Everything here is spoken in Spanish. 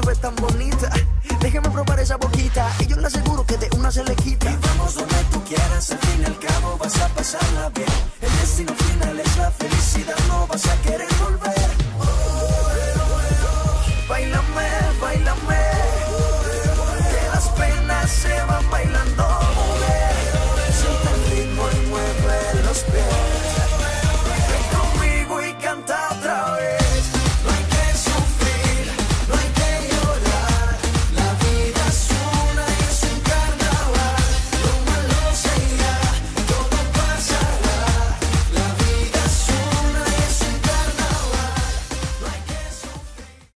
se ve tan bonita. Déjeme probar esa boquita y yo le aseguro que de una se le quita. Y vamos donde tú quieras, al fin y al cabo vas a pasarla bien. El destino